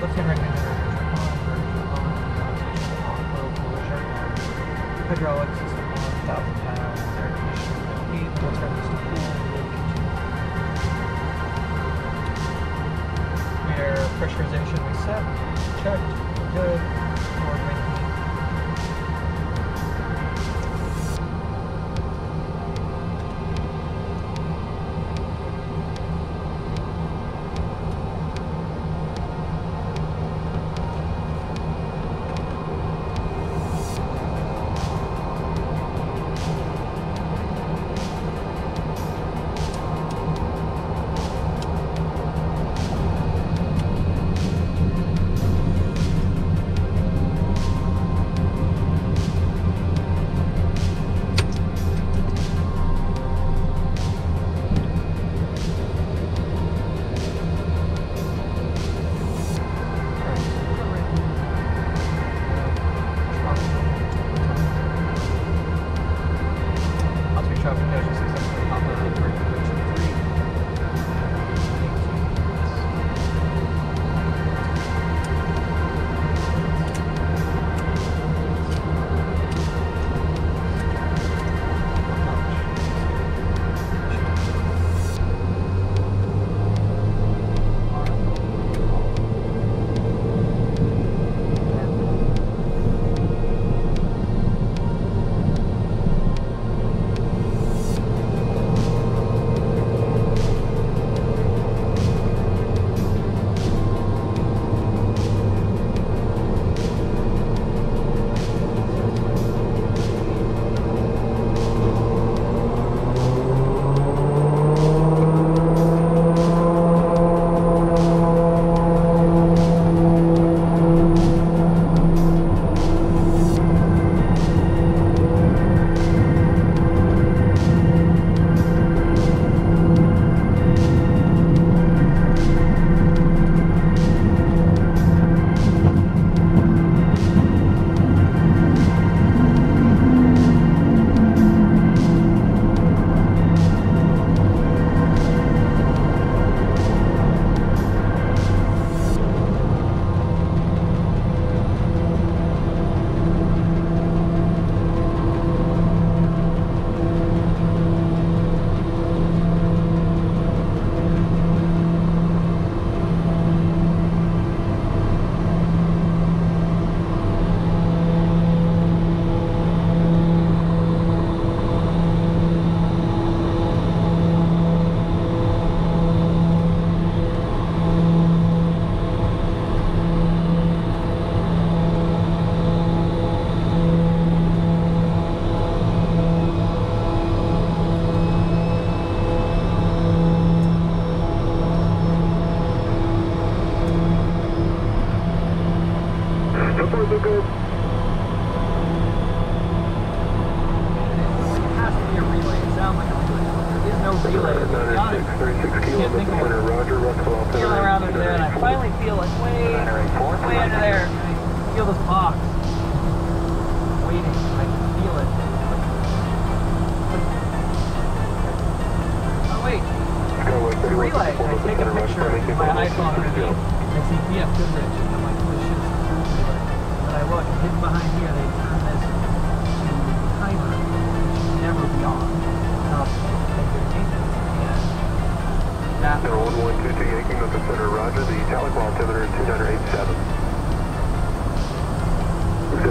Nicholson recommended hydraulics feel this box oh, wait. Relay. I take a picture with my iPhone underneath and I'm like, this I look, behind here, they turn this never be on. And I'll take Center. Roger. The tele altimeter is two nine eight seven.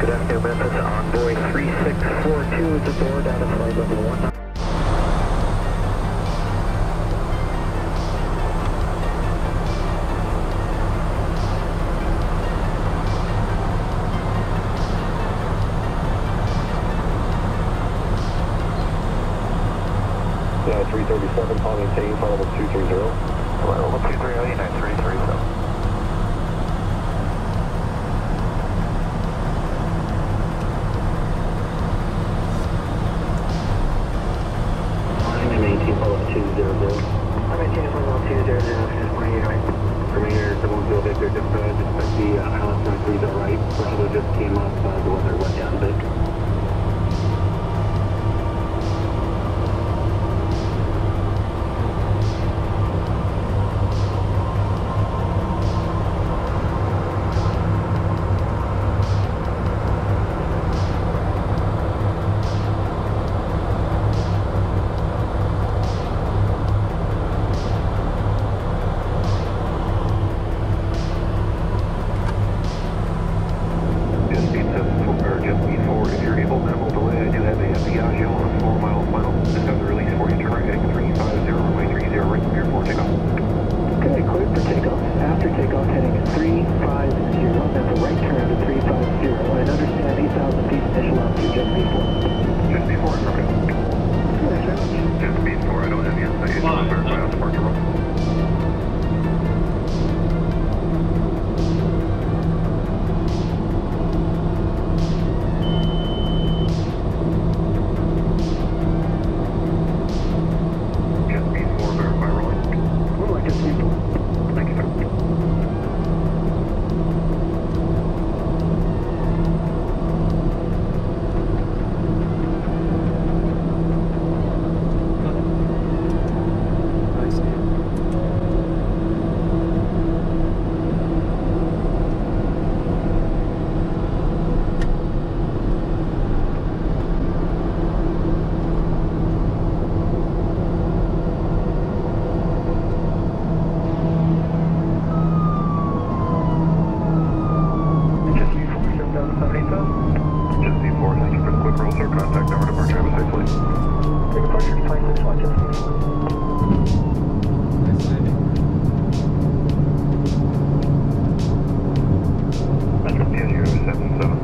Good afternoon, Memphis. Envoy 3642 is aboard out of flight level 1.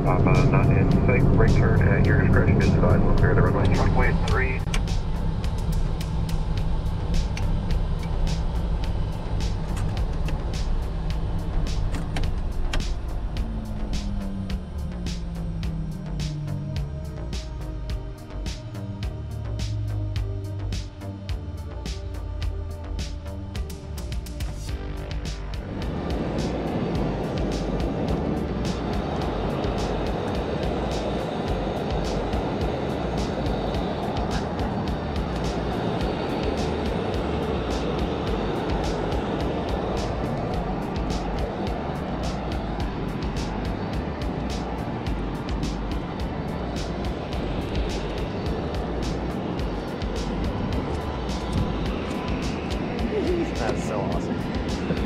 Papa, not in sight, right turn at your discretion inside, we'll there, the runway. Truck 3.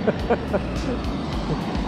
Ha ha ha ha.